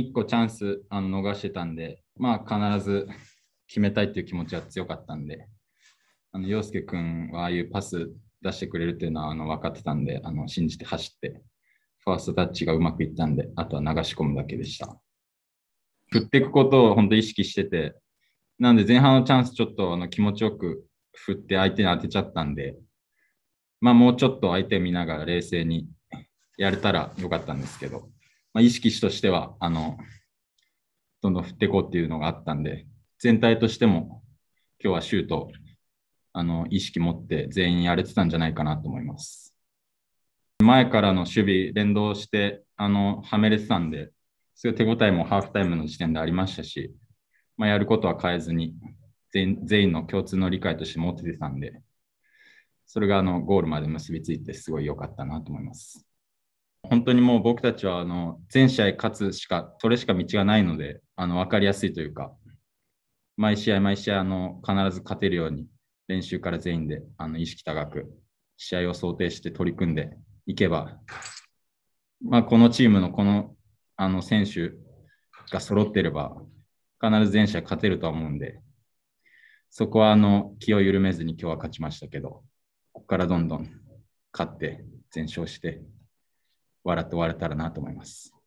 1個チャンスあの逃してたんで、まあ必ず決めたいっていう気持ちは強かったんで、あの陽介君はああいうパス出してくれるっていうのはあの分かってたんで、あの信じて走って、ファーストタッチがうまくいったんで、あとは流し込むだけでした。振っていくことを本当意識してて、なんで前半のチャンスちょっとあの気持ちよく振って相手に当てちゃったんで、まあもうちょっと相手を見ながら冷静にやれたらよかったんですけど、まあ、意識としては、あの、どんどん振っていこうっていうのがあったんで、全体としても今日はシュート、あの、意識持って全員やれてたんじゃないかなと思います。前からの守備連動して、あの、はめれてたんで、そうい手応えもハーフタイムの時点でありましたし、まあ、やることは変えずに全、全員の共通の理解として持っててたんで、それがあのゴールまで結びついてすごい良かったなと思います。本当にもう僕たちはあの全試合勝つしか、それしか道がないので、あの分かりやすいというか、毎試合毎試合あの必ず勝てるように練習から全員であの意識高く試合を想定して取り組んでいけば、まあ、このチームのこのあの選手が揃っていれば、必ず全試合勝てるとは思うんで、そこはあの気を緩めずに今日は勝ちましたけど、ここからどんどん勝って、全勝して、笑って終われたらなと思います。